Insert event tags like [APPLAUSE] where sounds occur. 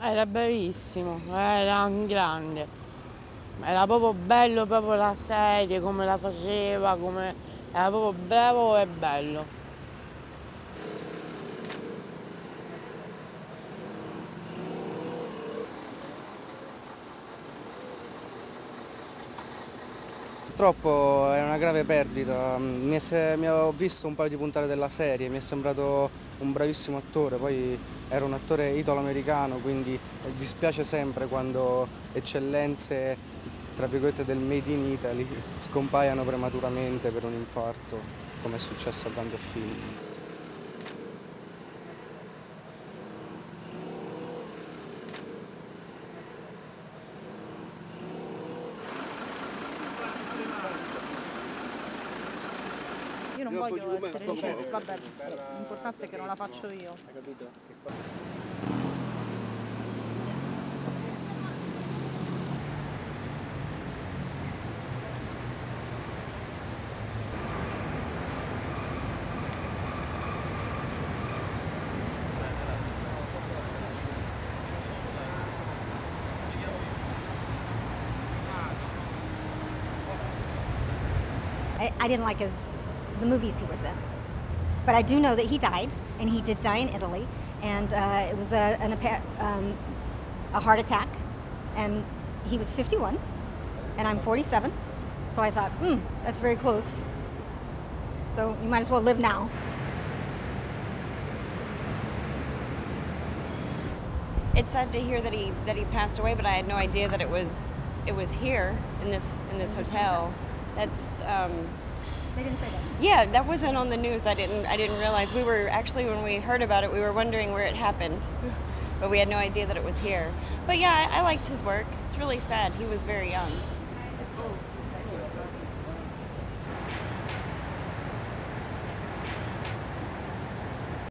Era bellissimo, era un grande, era proprio bello proprio la serie, come la faceva, come... era proprio bravo e bello. Purtroppo è una grave perdita, mi, è, mi ho visto un paio di puntate della serie, mi è sembrato un bravissimo attore, poi era un attore italo-americano, quindi dispiace sempre quando eccellenze tra virgolette del made in Italy scompaiano prematuramente per un infarto, come è successo a tanti film. Io non voglio essere licenziata, vabbè, l'importante è che non la faccio io. I didn't like his the movies he was in, but I do know that he died, and he did die in Italy, and uh, it was a an, um, a heart attack, and he was 51, and I'm 47, so I thought, hmm, that's very close. So you might as well live now. It's sad to hear that he that he passed away, but I had no idea that it was it was here in this in this hotel. That's um, They didn't say that. yeah, that wasn't on the news. I didn't I didn't realize. We were actually when we heard about it, we were wondering where it happened, [LAUGHS] but we had no idea that it was here. But yeah, I, I liked his work. It's really sad. He was very young. Oh,